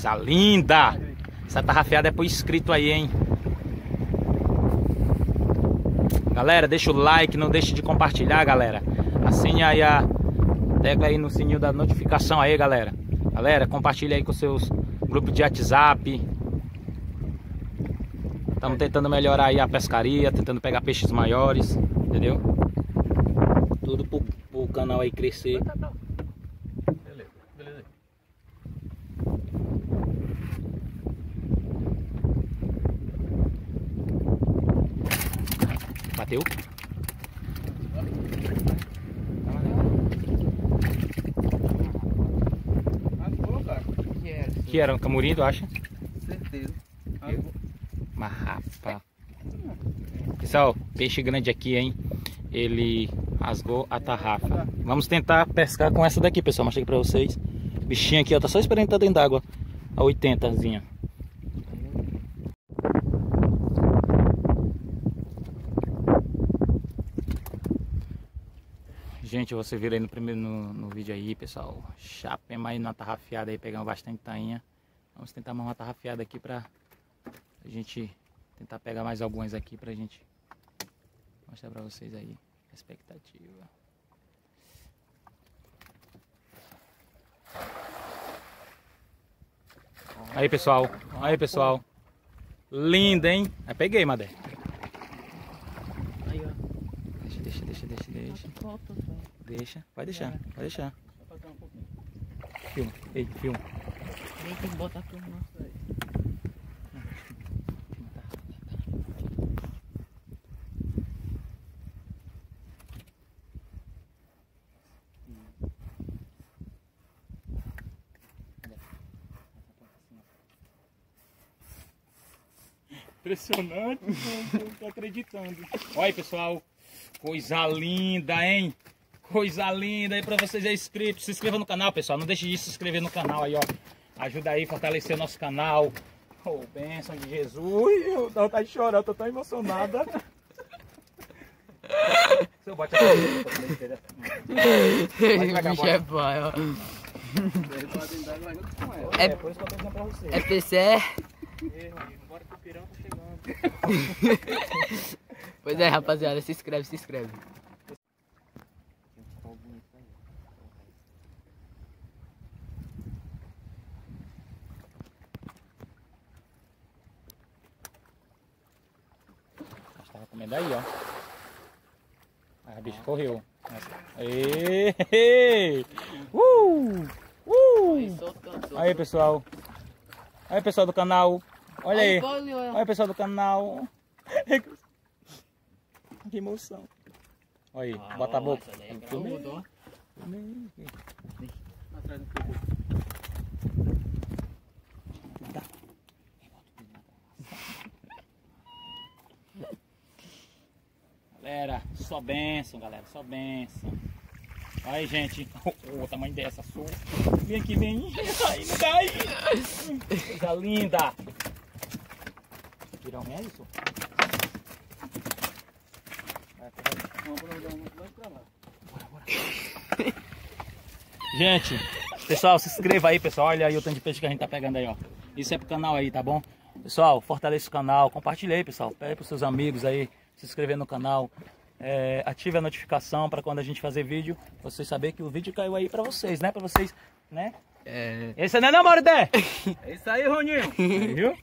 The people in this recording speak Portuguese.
Coisa linda! Essa tarrafiada é pro inscrito aí, hein? Galera, deixa o like, não deixe de compartilhar, galera. Assine aí a tecla aí no sininho da notificação aí, galera. Galera, compartilha aí com seus grupos de WhatsApp. Estamos tentando melhorar aí a pescaria, tentando pegar peixes maiores, entendeu? Tudo pro, pro canal aí crescer. Bateu? Que era um camurim, tu acha? Certeza. Mas rapaz. Pessoal, peixe grande aqui, hein? Ele rasgou a tarrafa. Vamos tentar pescar com essa daqui, pessoal. Mostrei aqui pra vocês. Bichinho aqui, ó. Tá só esperando entrar dentro d'água. A 80zinha. Gente, você viu aí no primeiro no, no vídeo aí, pessoal. Chapemos aí na tarrafiada aí, pegamos bastante tainha. Vamos tentar mais uma tarrafiada aqui pra a gente tentar pegar mais algumas aqui pra gente mostrar pra vocês aí a expectativa. Aí pessoal, aí pessoal. Linda, hein? Aí peguei, Madé. Aí, ó. Deixa, deixa, deixa, deixa, deixa. Pode deixar, pode deixar. Só faltar um pouquinho. Filma, ei, filma. Nem tem que botar tudo no nosso aí. Impressionante, não tô acreditando. Olha aí, pessoal. Coisa linda, hein? Coisa linda aí pra vocês aí inscritos. Se inscreva no canal, pessoal. Não deixe de se inscrever no canal aí, ó. Ajuda aí a fortalecer o nosso canal. Oh, bênção de Jesus. Eu tô de chorar, eu tô tão emocionada. Seu bote a cabeça. Esse bicho é pai, ó. É, é por isso que eu tô dizendo pra vocês. É PC? Bora que o pirão tá chegando. Pois é, rapaziada, se inscreve, se inscreve. Tava comendo aí, ó. Aí a bicha correu. Ê, Uh! Uh! Aí, pessoal. Aí, pessoal do canal. Olha aí. Olha, pessoal do canal. Que emoção. Olha aí, bota a boca. Filmei. Filmei. Atrás do produto. Galera, só benção, galera, só benção. Aí, gente, o, tamanho dessa sua. Vem aqui, vem. Aí, não cai. Coisa linda. Tirar um é isso? Gente, pessoal, se inscreva aí, pessoal. Olha aí o tanto de peixe que a gente tá pegando aí, ó. Isso é pro canal aí, tá bom? Pessoal, fortaleça o canal, compartilhe aí, pessoal. Pede pros seus amigos aí, se inscrever no canal. É, ative a notificação para quando a gente fazer vídeo, vocês saber que o vídeo caiu aí para vocês, né? Para vocês, né? É. Esse não é não, Mauridé? É isso aí, Roninho. Viu?